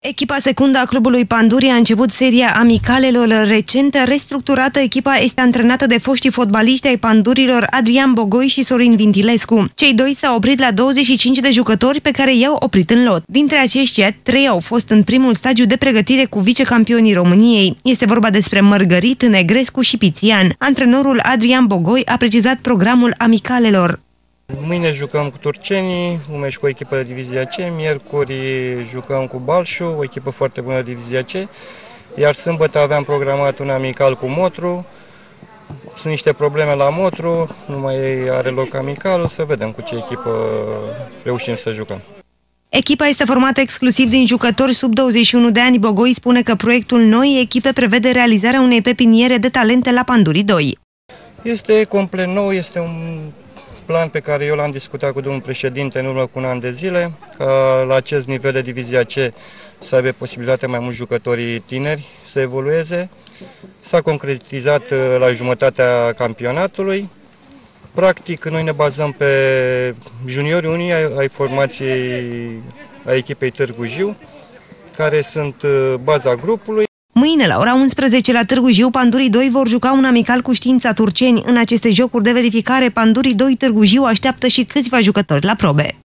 Echipa secundă a clubului Panduri a început seria amicalelor recentă. Restructurată, echipa este antrenată de foștii fotbaliști ai Pandurilor Adrian Bogoi și Sorin Vintilescu. Cei doi s-au oprit la 25 de jucători pe care i-au oprit în lot. Dintre aceștia, trei au fost în primul stagiu de pregătire cu vicecampionii României. Este vorba despre Mărgărit, Negrescu și Pițian. Antrenorul Adrian Bogoi a precizat programul amicalelor. Mâine jucăm cu turcenii, un meci cu o echipă de divizia C, miercuri jucăm cu Balșu, o echipă foarte bună de divizia C, iar sâmbătă aveam programat un amical cu Motru, sunt niște probleme la Motru, nu mai are loc amicalul, să vedem cu ce echipă reușim să jucăm. Echipa este formată exclusiv din jucători sub 21 de ani. Bogoi spune că proiectul noi echipe prevede realizarea unei pepiniere de talente la Pandurii 2. Este complet nou, este un plan pe care eu l-am discutat cu domnul președinte în urmă cu un an de zile, ca la acest nivel de divizia C să aibă posibilitatea mai mulți jucători tineri să evolueze. S-a concretizat uh, la jumătatea campionatului. Practic, noi ne bazăm pe juniorii unii ai formației a echipei Târgu Jiu, care sunt uh, baza grupului. Mâine, la ora 11, la Târgu Jiu, Pandurii 2 vor juca un amical cu știința turceni. În aceste jocuri de verificare, Pandurii 2 Târgu Jiu așteaptă și câțiva jucători la probe.